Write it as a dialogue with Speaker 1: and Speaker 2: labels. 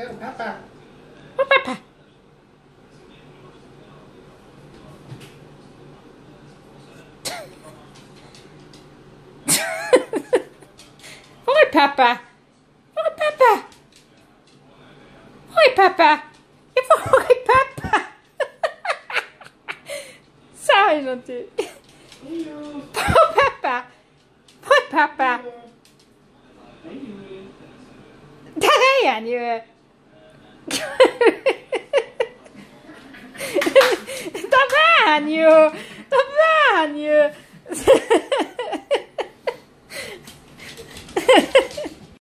Speaker 1: Tell Peppa!
Speaker 2: Hi, Peppa! Hi, Peppa! Hi, Papa. Ja, hi, Peppa! Sorry, not it. Papa. Hi, Papa. Peppa? Där är han ju! Barn ju!